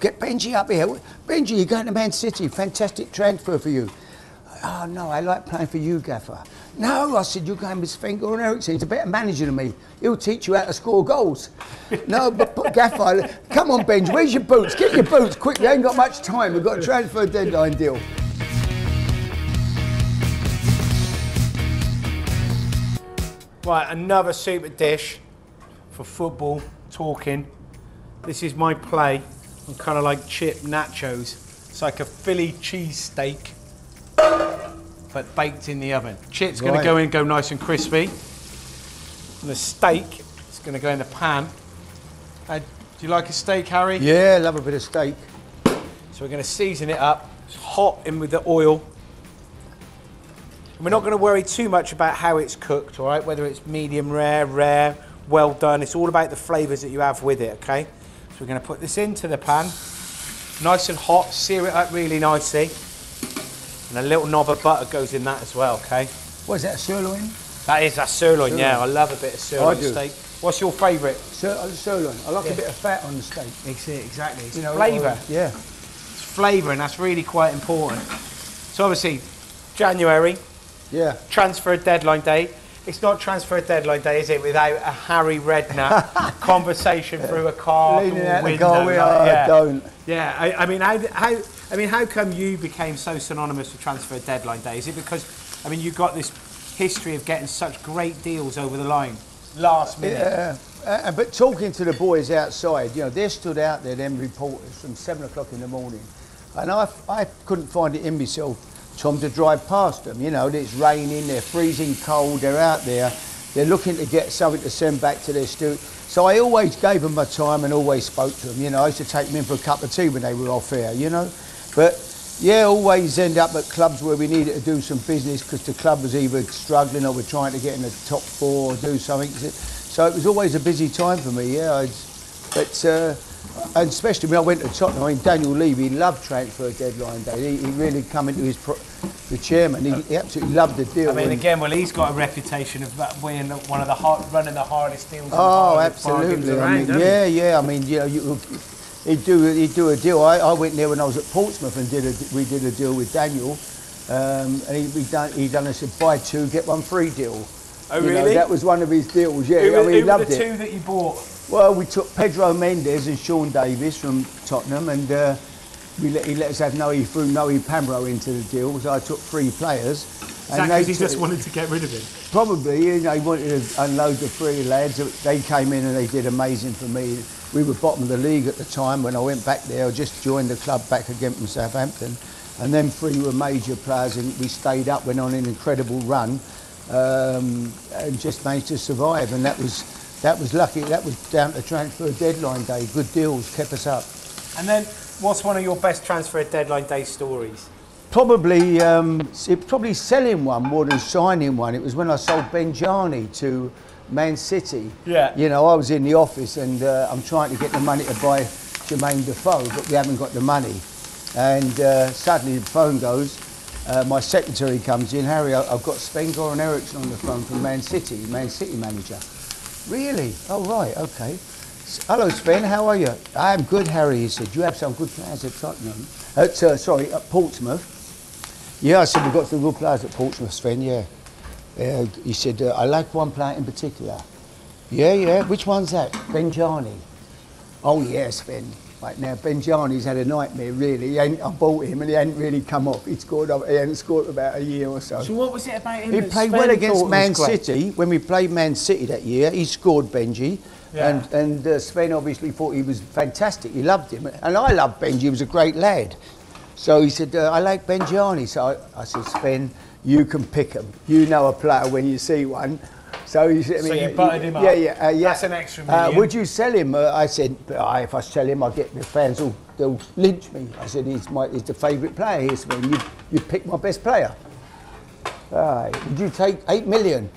get Benji up here. Benji, you're going to Man City. Fantastic transfer for you. Oh, no, I like playing for you, Gaffer. No, I said, you're going with Sven Goran Eriksson. He's a better manager than me. He'll teach you how to score goals. no, but, but Gaffer, come on, Benji, where's your boots? Get your boots quick. We ain't got much time. We've got a transfer deadline deal. Right, another super dish for football talking. This is my play. I'm kind of like chip nachos. It's like a Philly cheesesteak, but baked in the oven. Chip's going to go in, go nice and crispy. And the steak is going to go in the pan. Uh, do you like a steak, Harry? Yeah, love a bit of steak. So we're going to season it up. It's hot in with the oil. And we're not going to worry too much about how it's cooked, all right? Whether it's medium rare, rare, well done. It's all about the flavours that you have with it, okay? So we're going to put this into the pan, nice and hot, sear it up really nicely. And a little knob of butter goes in that as well, okay? What is that, a sirloin? That is that sirloin, yeah. I love a bit of sirloin I do. steak. What's your favourite? Sir, uh, sirloin. I like a bit of fat on the steak. Exactly. It's You know, flavour. or- yeah. It's flavour, and that's really quite important. So obviously, January, Yeah. transfer deadline day. It's not transfer deadline day, is it? Without a Harry Redknapp conversation through a car Leaning out the window. car, we are, yeah. don't. Yeah, I, I mean, how, how, I mean, how come you became so synonymous with transfer deadline day? Is it because, I mean, you got this history of getting such great deals over the line last minute? Yeah, uh, but talking to the boys outside, you know, they stood out there, them reporters, from seven o'clock in the morning, and I, I couldn't find it in myself, Tom, to drive past them. You know, it's raining, they're freezing cold, they're out there, they're looking to get something to send back to their students. So I always gave them my time and always spoke to them. You know, I used to take them in for a cup of tea when they were off air. You know, but yeah, always end up at clubs where we needed to do some business because the club was either struggling or we're trying to get in the top four or do something. So it was always a busy time for me, yeah. I'd, but uh, and especially when I went to Tottenham, I mean, Daniel Levy loved transfer deadline day. He, he really come into his pro- the chairman. He, he absolutely loved the deal. I mean, again, well, he's got a reputation of being one of the hard, running the hardest deals. Oh, absolutely. I mean, doesn't he? yeah, yeah. I mean, you know, you, he'd do he'd do a deal. I, I went there when I was at Portsmouth and did a, we did a deal with Daniel, um, and he he done he done us a buy two get one free deal. Oh, You know, really? that was one of his deals. Yeah, Who, I were- mean, who he were loved the it. two that you bought? Well, we took Pedro Mendes and Sean Davis from Tottenham, and uh, we let, he let us have Noe through Noe Pamarot into the deal. So I took three players. That they he just wanted to get rid of him? Probably, you know, he wanted to unload the three lads. They came in and they did amazing for me. We were bottom of the league at the time when I went back there. I just joined the club back again from Southampton. And then three were major players and we stayed up, went on an incredible run um, and just managed to survive. And that was, that was lucky. That was down to transfer deadline day. Good deals kept us up. And then, what's one of your best transfer deadline day stories? Probably, um, it, probably selling one more than signing one. It was when I sold Benjani to Man City. Yeah. You know, I was in the office and uh, I'm trying to get the money to buy Jermaine Defoe, but we haven't got the money. And uh, suddenly the phone goes. Uh, my secretary comes in. Harry, I've got Sven Goran Eriksson on the phone from Man City, Man City manager. Really? Oh, right, okay. Hello, Sven, how are you? I'm good, Harry, he said. You have some good players at Tottenham. At, uh, sorry, at Portsmouth. Yeah, I said, we've got some good players at Portsmouth, Sven, yeah. Uh, he said, uh, I like one player in particular. Yeah, yeah, which one's that? Benjani. Oh, yes, Sven. Right now, Benjani's had a nightmare, really. I bought him and he hadn't really come off. He'd scored, he hadn't scored about a year or so. So, what was it about him? He played well against Man? City. When we played Man City that year, he scored Benji. Yeah. And, and uh, Sven obviously thought he was fantastic. He loved him. And I loved Benji. He was a great lad. So he said, uh, I like Benjani. So I, I said, Sven, you can pick him. You know a player when you see one. So he said, So you uh, buttered him up. Yeah, yeah, uh, yeah. That's an extra Uh, million. would you sell him? Uh, I said, "Ah, if I sell him, I'll get the fans will they'll lynch me. I said, he's my he's the favourite player. He said, well, you you picked my best player. Aye. Would you take eight million?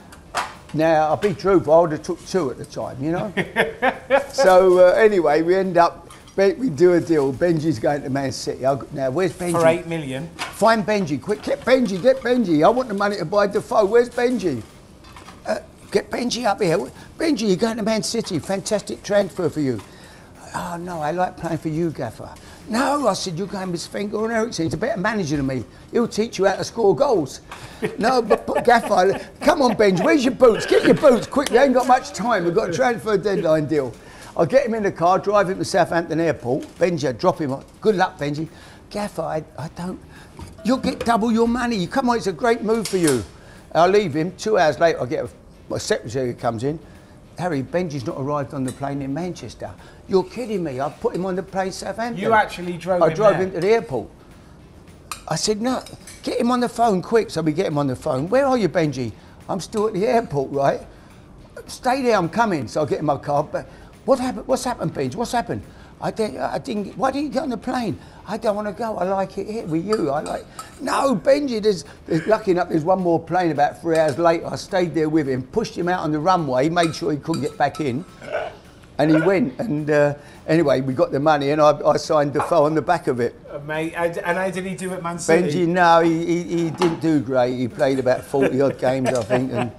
Now, I'll be truthful, I would have took two at the time, you know? so, uh, anyway, we end up, we do a deal. Benji's going to Man City. I'll, now, where's Benji? For eight million. Find Benji, quick, get Benji, get Benji. I want the money to buy Defoe. Where's Benji? Get Benji up here. Benji, you're going to Man City. Fantastic transfer for you. Oh, no, I like playing for you, Gaffer. No, I said, you're going with Sven Goran Eriksson. He's a better manager than me. He'll teach you how to score goals. no, but, but Gaffer, come on, Benji, where's your boots? Get your boots quick. We ain't got much time. We've got a transfer deadline deal. I'll get him in the car, drive him to Southampton Airport. Benji, drop him off. Good luck, Benji. Gaffer, I, I don't. You'll get double your money. Come on, it's a great move for you. I'll leave him. Two hours later, I get a, my secretary comes in. Harry, Benji's not arrived on the plane in Manchester. You're kidding me. I put him on the plane Southampton. You actually drove I him drove there? him to the airport. I said, no, get him on the phone quick. So we get him on the phone. Where are you, Benji? I'm still at the airport, right? Stay there, I'm coming. So I get in my car. But what happened? What's happened, Benji? What's happened? I didn't, I didn't, why didn't you get on the plane? I don't want to go. I like it here with you. I like, no, Benji, there's, there's lucky enough, there's one more plane about three hours later. I stayed there with him, pushed him out on the runway, made sure he couldn't get back in. And he went. And uh, anyway, we got the money and I, I signed Defoe on the back of it. Uh, Mate, and how did he do at Man City? Benji, no, he, he, he didn't do great. He played about 40 odd games, I think. And,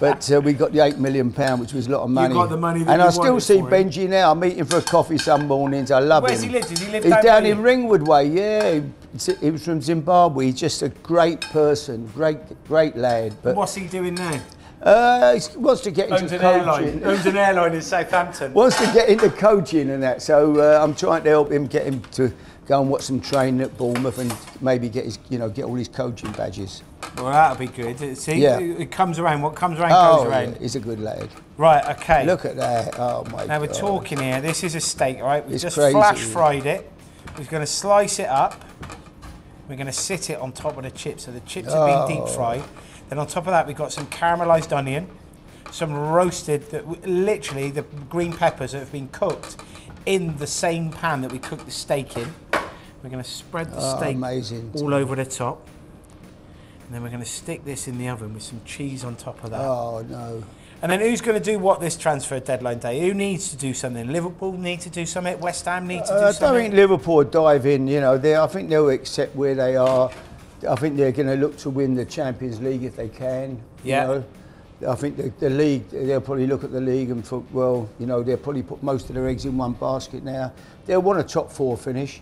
but uh, we got the £8 million, pound, which was a lot of money. You got the money And I still see him. Benji now. I meet him for a coffee some mornings. I love Where's him. he live? Does he live He's down down in? Ringwood Way, yeah. He- He was from Zimbabwe. He's just a great person, great, great lad. But What's he doing now? Uh, he wants to get into Owns an airline. coaching. Owns an airline in Southampton. wants to get into coaching and that. So uh, I'm trying to help him get him to go and watch some training at Bournemouth and maybe get his, you know, get all his coaching badges. Well, that'll be good. See, Yeah. it comes around. What comes around Oh, goes yeah, around. he's a good lad. Right. Okay. Look at that. Oh my god. Now god. we're talking here. This is a steak, right? We've It's just crazy. flash fried it. We're going to slice it up. We're going to sit it on top of the chips. So the chips have been deep Oh. fried. Then on top of that, we've got some caramelized onion, some roasted, that literally the green peppers that have been cooked in the same pan that we cooked the steak in. We're going to spread the Oh, steak amazing. all over the top. And then we're going to stick this in the oven with some cheese on top of that. Oh no. And then who's going to do what this transfer deadline day? Who needs to do something? Liverpool need to do something. West Ham need to do Uh, I don't think Liverpool dive in. You know, they. I think they'll accept where they are. I think they're going to look to win the Champions League if they can. Yeah. You know? I think the, the league. They'll probably look at the league and think, well, you know, they'll probably put most of their eggs in one basket now. They'll want a top four finish.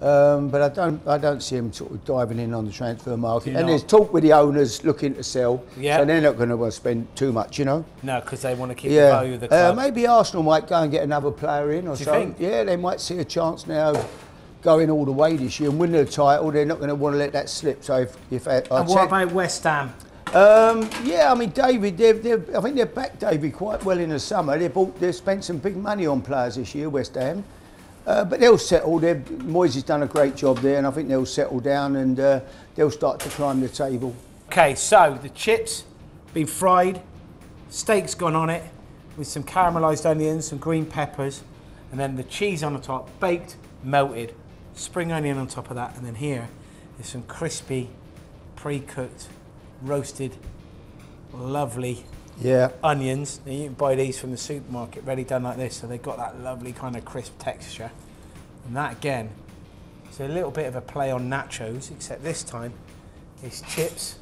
Um, but I don't, I don't see them sort of diving in on the transfer market. And there's talk with the owners looking to sell, Yeah. so they're not going to want to spend too much, you know. no, because they want to keep the value of the uh, club. maybe Arsenal might go and get another player in or Do you think? Yeah, they might see a chance now going all the way this year and winning the title. They're not going to want to let that slip. So if, if I, and what about West Ham? um, yeah, I mean David, they've, they've, I think they've backed David quite well in the summer. They bought, they've spent some big money on players this year, West Ham. Uh, but they'll settle. They've, Moyes has done a great job there, and I think they'll settle down and uh, they'll start to climb the table. Okay, so the chips been fried, steak's gone on it with some caramelized onions, some green peppers, and then the cheese on the top, baked, melted, spring onion on top of that, and then here is some crispy, pre-cooked, roasted, lovely Yeah. onions. Now you can buy these from the supermarket ready done like this, so they've got that lovely kind of crisp texture. And that again, is a little bit of a play on nachos, except this time it's chips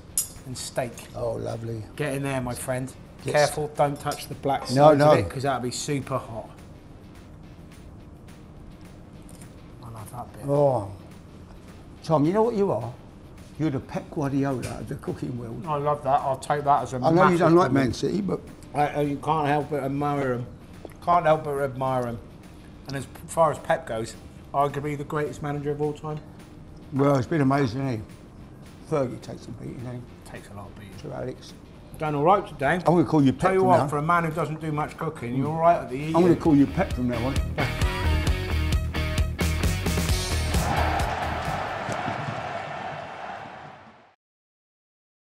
and steak. Oh, lovely. Get in there, my friend. Yes. Careful, don't touch the black sides No, no. of it, because that'll be super hot. Oh, Tom, you know what you are? You're the Pep Guardiola of the cooking world. I love that. I'll take that as a I know you don't like. Man City, but I, I- you can't help but admire him. Can't help but admire him. And as far as Pep goes, arguably the greatest manager of all time. well, it's been amazing, eh? Fergie takes a beating, eh? Takes a lot of beating. To Alex. Done all right today. I'm going to call you Pep Tell you from what, now. for a man who doesn't do much cooking, you're all right at the I'm going to call you Pep from now on.